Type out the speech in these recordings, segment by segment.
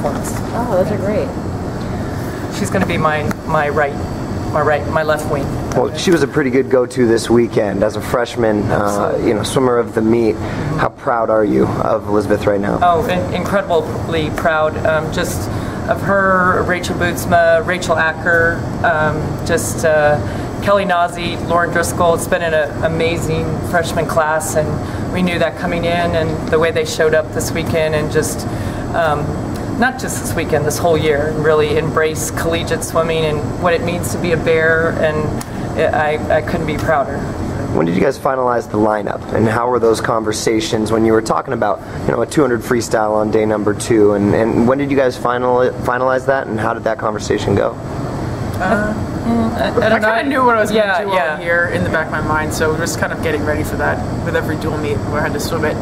points. Oh, those are great. She's going to be my my right, my right, my left wing. Well, she was a pretty good go-to this weekend as a freshman, uh, you know, swimmer of the meet. How proud are you of Elizabeth right now? Oh, in- incredibly proud. Um, just of her, Rachel Bootsma, Rachel Acker, um, just uh, Kelly Nazi, Lauren Driscoll. It's been an amazing freshman class, and we knew that coming in, and the way they showed up this weekend, and just. Um, not just this weekend, this whole year, and really embrace collegiate swimming and what it means to be a bear, and it, I, I couldn't be prouder. When did you guys finalize the lineup, and how were those conversations when you were talking about, you know, a 200 freestyle on day number two, and, and when did you guys final, finalize that, and how did that conversation go? Uh, I, I don't kind of knew what I was Yeah, going to do yeah. over here in the back of my mind, so we're just kind of getting ready for that with every dual meet where I had to swim it,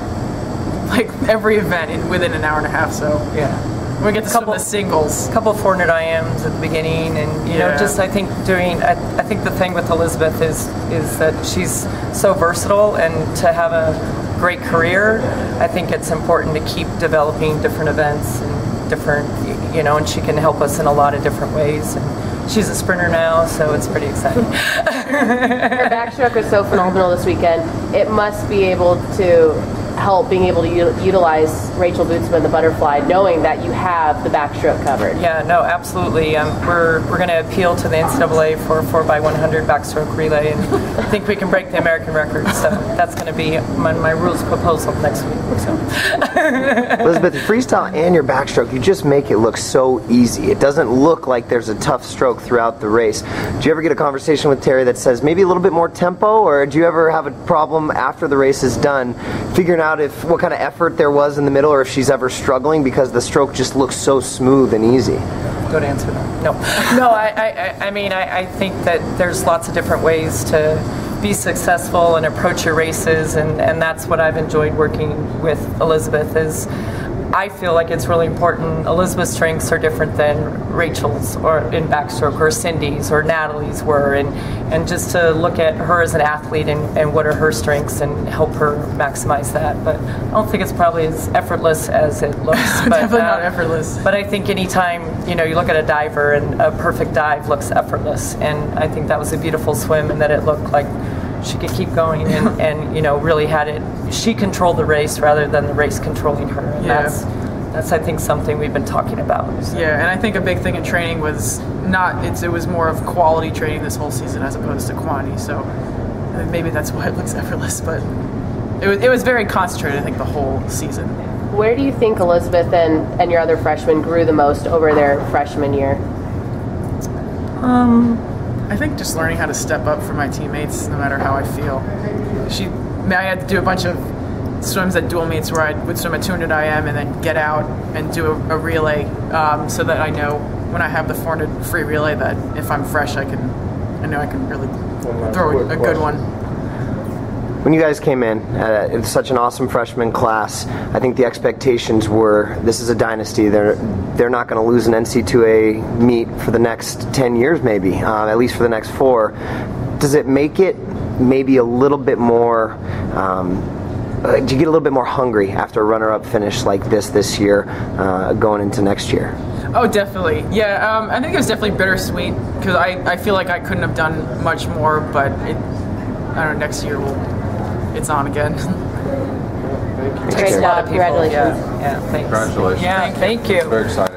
like every event in within an hour and a half. So Yeah. We get to Couple- swim the singles. couple of 400 IMs at the beginning, and you know, just I think doing. I, I think the thing with Elizabeth is is that she's so versatile, and to have a great career, I think it's important to keep developing different events and different, you know, and she can help us in a lot of different ways. And she's a sprinter now, so it's pretty exciting. Her backstroke was so phenomenal this weekend. It must be able to help being able to u- utilize Rachel Bootsma, the butterfly, knowing that you have the backstroke covered. Yeah, no, absolutely. Um, we're we're going to appeal to the NCAA for a 4x100 backstroke relay, and I think we can break the American record. So that's going to be my, my rules proposal next week. So. Elizabeth, your freestyle and your backstroke, you just make it look so easy. It doesn't look like there's a tough stroke throughout the race. Do you ever get a conversation with Teri that says maybe a little bit more tempo, or do you ever have a problem after the race is done figuring out if what kind of effort there was in the middle, or if she's ever struggling because the stroke just looks so smooth and easy? Good answer. No, no. I, I, I- I mean, I, I think that there's lots of different ways to be successful and approach your races, and, and that's what I've enjoyed working with Elizabeth. Is I feel like it's really important. Elizabeth's strengths are different than Rachel's, or in backstroke, or Cindy's, or Natalie's were, and and just to look at her as an athlete and, and what are her strengths and help her maximize that. But I don't think it's probably as effortless as it looks. but, Definitely not uh, effortless. but I think anytime you know you look at a diver and a perfect dive looks effortless, and I think that was a beautiful swim, and that it looked like she could keep going, and, and you know really had it. She controlled the race rather than the race controlling her, and Yeah. that's that's I think something we've been talking about. So. Yeah, and I think a big thing in training was not it's it was more of quality training this whole season as opposed to quantity. So maybe that's why it looks effortless, but it was it was very concentrated. I think the whole season. Where do you think Elizabeth and, and your other freshmen grew the most over their freshman year? Um, I think just learning how to step up for my teammates, no matter how I feel. She, I had to do a bunch of swims at dual meets where I would swim at 200 IM and then get out and do a, a relay, um, so that I know when I have the 400 free relay that if I'm fresh, I can, I know I can really throw a, a good one. When you guys came in, uh, it's such an awesome freshman class. I think the expectations were this is a dynasty. They're they're not going to lose an NC2A meet for the next ten years, maybe uh, at least for the next four. Does it make it maybe a little bit more? Um, uh, do you get a little bit more hungry after a runner-up finish like this this year, uh, going into next year? Oh, definitely. Yeah, um, I think it was definitely bittersweet because I, I feel like I couldn't have done much more, but it, I don't know, next year we'll, it's on again. Great A lot job. of people, Congratulations. Yeah, yeah, thanks. Congratulations. Yeah, thank you. Very exciting.